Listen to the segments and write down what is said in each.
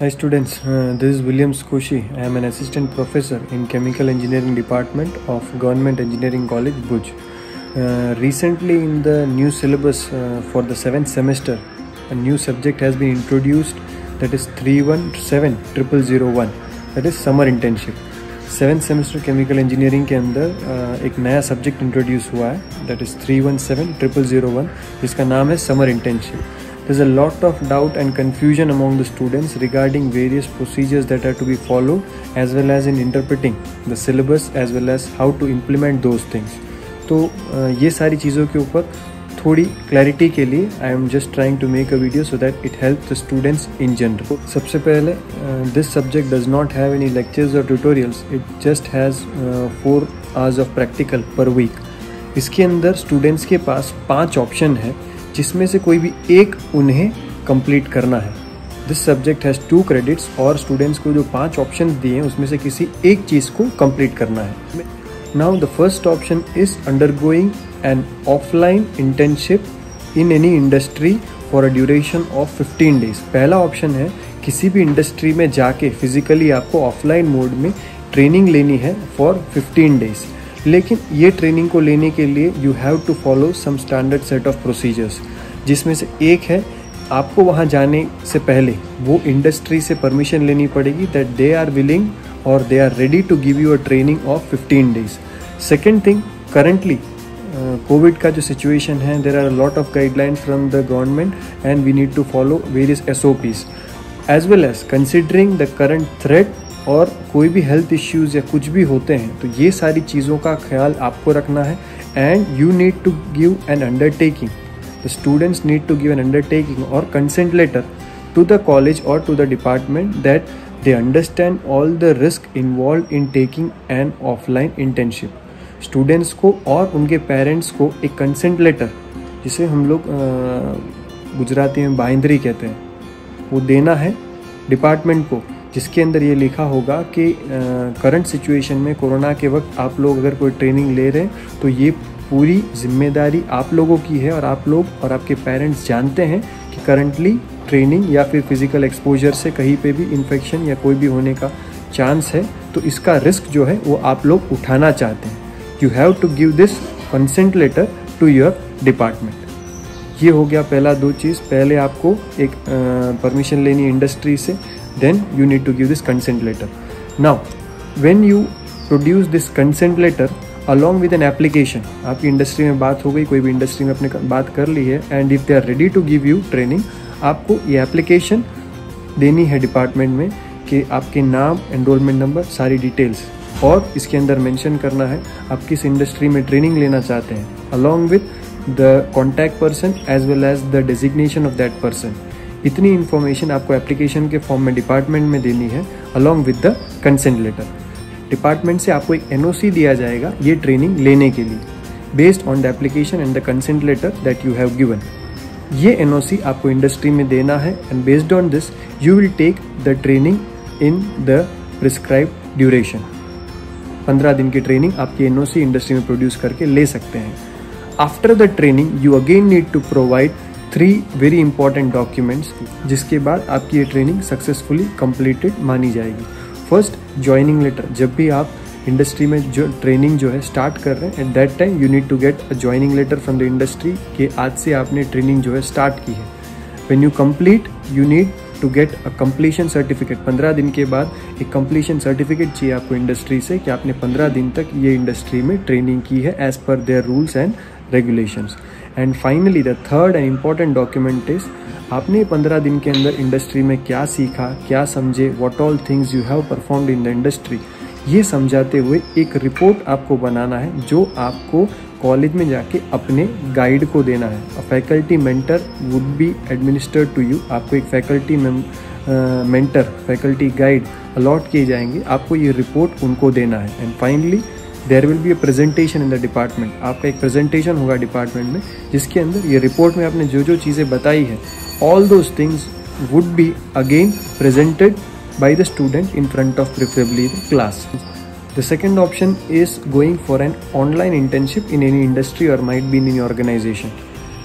Hi students, uh, this is William Skoshi. I am an assistant professor in chemical engineering department of Government Engineering College, Bhuj. Uh, recently in the new syllabus uh, for the 7th semester, a new subject has been introduced that is 317001 that is summer internship. Seven semester chemical engineering के अंदर uh, एक नया subject introduce हुआ है that is three one seven triple zero one जिसका नाम है summer internship There's a lot of doubt and confusion among the students regarding various procedures that are to be followed as well as in interpreting the syllabus as well as how to implement those things. तो ये सारी चीज़ों के ऊपर थोड़ी clarity के लिए I am just trying to make a video so that it help the students in general सबसे पहले this subject does not have any lectures और tutorials it just has four hours of practical per week इसके अंदर students के पास पाँच option है जिसमें से कोई भी एक उन्हें कंप्लीट करना है। This subject has two credits और स्टूडेंट्स को जो पाँच ऑप्शन दिए हैं, उसमें से किसी एक चीज़ को कंप्लीट करना है। Now the first option is under going an offline internship in any industry for a duration of 15 days पहला ऑप्शन है, किसी भी इंडस्ट्री में जाके फिजिकली आपको ऑफलाइन मोड में ट्रेनिंग लेनी है फॉर 15 डेज़ लेकिन ये ट्रेनिंग को लेने के लिए you have to follow some standard set of procedures जिसमें से एक है, आपको वहाँ जाने से पहले वो इंडस्ट्री से परमिशन लेनी पड़ेगी दैट दे आर विलिंग और they are ready to give you a training of 15 days second thing currently covid का जो सिचुएशन है there are lot of guidelines from the government and we need to follow various S O Ps as well as considering the current threat और कोई भी health issues या कुछ भी होते हैं तो ये सारी चीज़ों का ख्याल आपको रखना है। And you need to give an undertaking the students need to give an undertaking और consent letter to the college और to the department that they understand all the risk involve in taking an offline internship students को और उनके parents को एक consent letter जिसे हम लोग गुजराती में बाइंदरी कहते हैं, वो देना है डिपार्टमेंट को। जिसके अंदर ये लिखा होगा कि करंट सिचुएशन में कोरोना के वक्त आप लोग अगर कोई ट्रेनिंग ले रहे हैं तो ये पूरी ज़िम्मेदारी आप लोगों की है और आप लोग और आपके पेरेंट्स जानते हैं कि करंटली ट्रेनिंग या फिर फ़िज़िकल एक्सपोजर से कहीं पे भी इन्फेक्शन या कोई भी होने का चांस है तो इसका रिस्क जो है वो आप लोग उठाना चाहते हैं। You have to give this consent letter to your department ये हो गया पहला दो चीज़। पहले आपको एक परमिशन लेनी इंडस्ट्री से। Then you need to give this consent letter. Now, when you produce this consent letter along with an application, आपकी इंडस्ट्री में बात हो गई, कोई भी इंडस्ट्री में अपने बात कर ली है and if they are ready to give you training आपको ये एप्लीकेशन देनी है डिपार्टमेंट में कि आपके नाम एनरोलमेंट नंबर सारी डिटेल्स और इसके अंदर मेंशन करना है, आप किस इंडस्ट्री में ट्रेनिंग लेना चाहते हैं along with the contact person as well as the designation of that person इतनी इन्फॉर्मेशन आपको एप्लीकेशन के फॉर्म में डिपार्टमेंट में देनी है along with the consent letter department से आपको एक एनओसी दिया जाएगा ये ट्रेनिंग लेने के लिए based on the application and the consent letter that you have given ये एनओसी आपको इंडस्ट्री में देना है and based on this you will take the training in the prescribe duration पंद्रह दिन की ट्रेनिंग आपकी एनओसी इंडस्ट्री में प्रोड्यूस करके ले सकते हैं। After the training you again need to provide three very important documents जिसके बाद आपकी ये ट्रेनिंग सक्सेसफुली कंप्लीटेड मानी जाएगी। फ़र्स्ट ज्वाइनिंग लेटर जब भी आप इंडस्ट्री में जो ट्रेनिंग जो है स्टार्ट कर रहे हैं at that time you need to get a joining letter from the industry कि आज से आपने ट्रेनिंग जो है स्टार्ट की है। When you complete you need to get a completion certificate पंद्रह दिन के बाद एक कम्प्लीशन सर्टिफिकेट चाहिए आपको इंडस्ट्री से कि आपने पंद्रह दिन तक ये इंडस्ट्री में ट्रेनिंग की है as per their rules and regulations and finally the third and important document is आपने पंद्रह दिन के अंदर इंडस्ट्री में क्या सीखा, क्या समझे what all things you have performed in the industry ये समझाते हुए एक रिपोर्ट आपको बनाना है, जो आपको कॉलेज में जाके अपने गाइड को देना है। Faculty mentor would be administered to you आपको एक faculty mentor faculty guide allot किए जाएँगे। आपको ये रिपोर्ट उनको देना है। And finally there will be a presentation in the department आपका एक प्रेजेंटेशन होगा डिपार्टमेंट में, जिसके अंदर ये रिपोर्ट में आपने जो जो चीज़ें बताई है all those things would be again presented by the student in front of preferably class the second option is going for an online internship in any industry और might be in any organization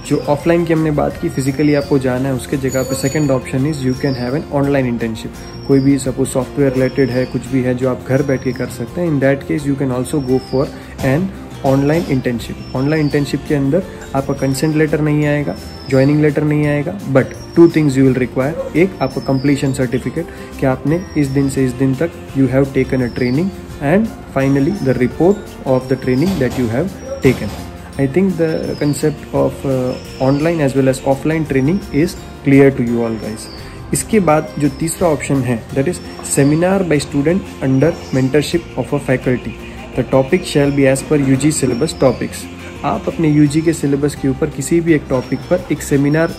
जो offline की हमने बात की physically आपको जाना है, उसके जगह पे second option is you can have an online internship कोई भी सपोज़ सॉफ्टवेयर रिलेटेड है, कुछ भी है जो आप घर बैठ के कर सकते हैं in that case you can also go for an online internship online internship के अंदर आपका कंसेंट लेटर नहीं आएगा ज्वाइनिंग लेटर नहीं आएगा but two things you will require एक, आपका कंप्लीशन सर्टिफिकेट कि आपने इस दिन से इस दिन तक you have taken a training and finally the report of the training that you have taken Think the concept of uh, online as well as offline training is clear to you all guys. इसके बाद जो तीसरा option है that is seminar by student under mentorship of a faculty the topic shall be as per UG syllabus topics आप अपने UG के syllabus के ऊपर किसी भी एक टॉपिक पर एक सेमिनार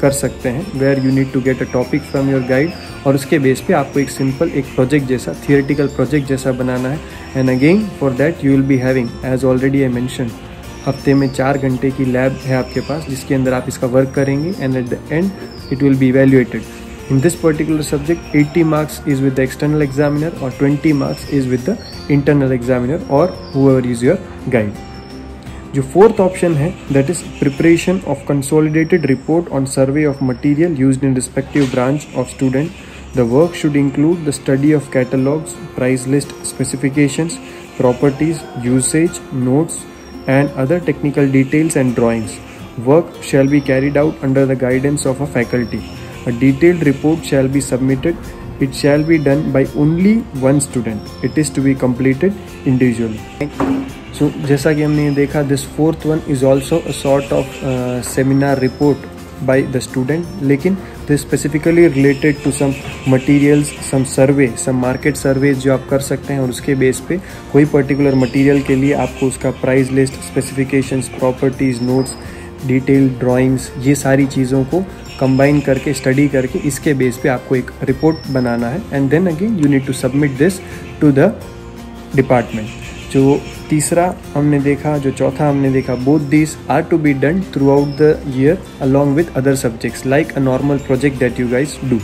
कर सकते हैं where you need to get a topic from your guide और उसके बेस पे आपको एक सिंपल एक प्रोजेक्ट जैसा थियोरिटिकल प्रोजेक्ट जैसा बनाना है। And again for that you will be having as already I mention हफ़्ते में चार घंटे की लैब है आपके पास, जिसके अंदर आप इसका वर्क करेंगे and at the end it will be evaluated in this particular subject 80 marks is with the external examiner और 20 marks is with the internal examiner और हुएवर इज़ योर गाइड जो फोर्थ ऑप्शन है that is preparation of consolidated report on survey of material used in respective branch of student The work should include the study of catalogs, price list specifications, properties, usage, notes, and other technical details and drawings. Work shall be carried out under the guidance of a faculty. A detailed report shall be submitted. It shall be done by only one student. It is to be completed individually. So, जैसा कि हमने देखा this fourth one is also a sort of uh, seminar report by the student लेकिन this specifically related to some materials some survey some market survey जो आप कर सकते हैं और उसके बेस पे कोई पर्टिकुलर मटीरियल के लिए आपको उसका price list specifications properties notes detail drawings ये सारी चीज़ों को कंबाइन करके स्टडी करके इसके बेस पे आपको एक रिपोर्ट बनाना है। And then again you need to submit this to the department जो तीसरा हमने देखा, जो चौथा हमने देखा both this are to be done throughout the year along with other subjects like a normal project that you guys do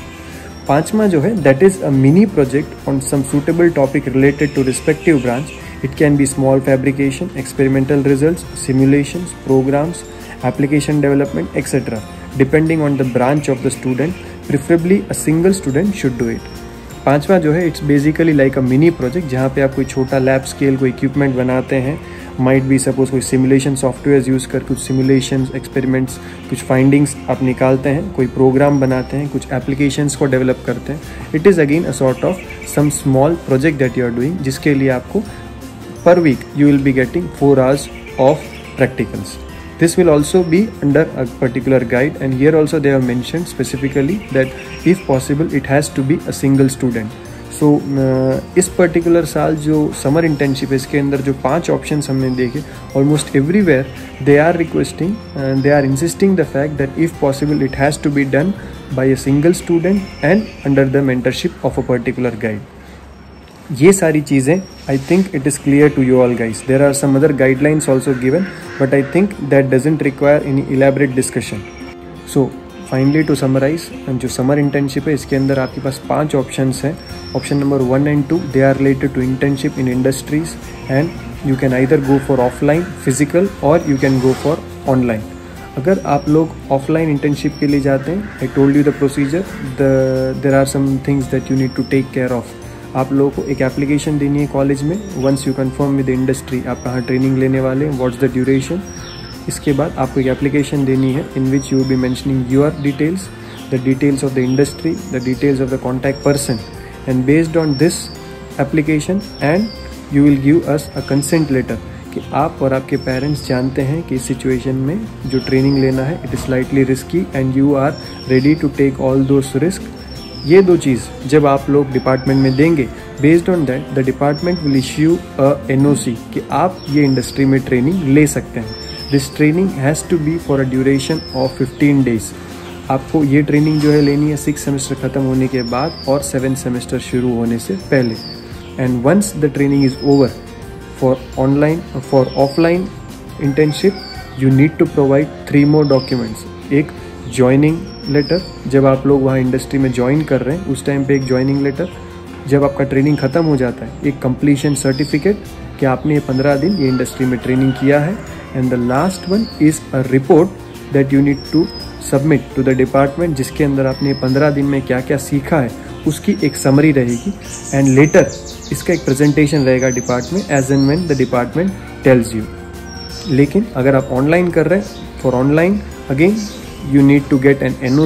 पांचवा जो है that is a mini project on some suitable topic related to respective branch it can be small fabrication experimental result simulation programs application development etc depending on the branch of the student, preferably a single student should do it. पांचवा जो है it's basically like a mini project जहाँ पे आप कोई छोटा lab scale कोई equipment बनाते हैं। माइट भी सपोज़ कोई सिमुलेशन सॉफ्टवेयर यूज़ कर, कुछ सिमुलेशन एक्सपेरिमेंट्स कुछ फाइंडिंग्स आप निकालते हैं, कोई प्रोग्राम बनाते हैं, कुछ एप्लीकेशंस को डेवलप करते हैं। It is again a sort of some small project that you are doing जिसके लिए आपको per week you will be getting four hours of practicals this will also be under a particular guide and here also they have mentioned specifically that if possible it has to be a single student. So so, uh, इस particular साल जो summer internship है इसके अंदर जो पाँच option हमने देखे almost everywhere they are requesting they are insisting the fact that if possible it has to be done by a single student and under the mentorship of a particular guide ये सारी चीज़ें I think it is clear to you all guys there are some other guidelines also given but I think that doesn't require any elaborate discussion so finally to summarize जो summer internship है इसके अंदर आपके पास पाँच option हैं। Option number one and two they are related to internship in industries and you can either go for offline physical और you can go for online अगर आप लोग ऑफलाइन इंटर्नशिप के लिए जाते हैं I told you the procedure the there are some things that you need to take care of आप लोगों को एक एप्लीकेशन देनी है कॉलेज में। Once you confirm with industry आप कहाँ ट्रेनिंग लेने वाले हैं व्हाट्स द ड्यूरेशन इसके बाद आपको एक एप्लीकेशन देनी है in which you be mentioning your details the details of the industry the details of the contact person and based on this application and you will give us a consent letter कि आप और आपके parents जानते हैं कि इस situation में जो ट्रेनिंग लेना है it is slightly risky and you are ready to take all those risk ये दो चीज़ जब आप लोग डिपार्टमेंट में देंगे based on that the department will issue a NOC कि आप ये इंडस्ट्री में ट्रेनिंग ले सकते हैं। This training has to be for a duration of 15 days आपको ये ट्रेनिंग जो है लेनी है सिक्स सेमेस्टर ख़त्म होने के बाद और सेवन सेमेस्टर शुरू होने से पहले। And once the training is over for online for offline internship you need to provide three more documents एक ज्वाइनिंग लेटर जब आप लोग वहाँ इंडस्ट्री में ज्वाइन कर रहे हैं, उस टाइम पे एक ज्वाइनिंग लेटर जब आपका ट्रेनिंग ख़त्म हो जाता है, एक कंप्लीशन सर्टिफिकेट कि आपने ये पंद्रह दिन ये इंडस्ट्री में ट्रेनिंग किया है and the last one is a report that you need to submit to the department, जिसके अंदर आपने पंद्रह दिन में क्या क्या सीखा है, उसकी एक समरी रहेगी एंड लेटर इसका एक प्रेजेंटेशन रहेगा department as and when the department tells you लेकिन अगर आप ऑनलाइन कर रहे हैं for online again you need to get an an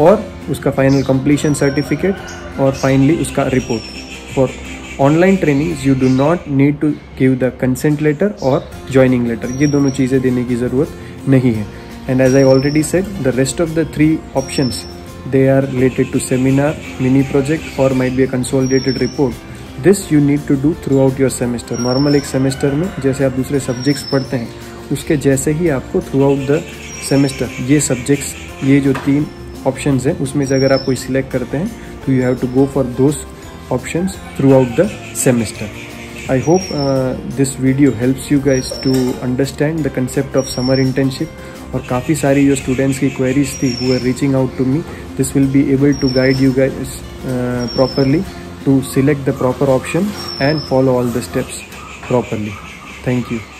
और उसका फाइनल कंप्लीशन सर्टिफिकेट और फाइनली उसका report for online training you do not need to give the consent letter और ज्वाइनिंग लेटर ये दोनों चीज़ें देने की ज़रूरत नहीं है. And as I already said the rest of the three options they are related to seminar, mini project, or might be a consolidated report. You need to do throughout your semester normal एक semester में, जैसे आप दूसरे subjects पढ़ते हैं, उसके जैसे ही आपको थ्रू आउट the semester ये subjects ये जो तीन options हैं उसमें से अगर आप कोई select करते हैं तो you have to go for those options throughout the semester I hope uh, this video helps you guys to understand the concept of summer internship और काफ़ी सारी जो स्टूडेंट्स की क्वेरीज थी who are reaching out to me this will be able to guide you guys properly to select the proper option and follow all the steps properly. Thank you.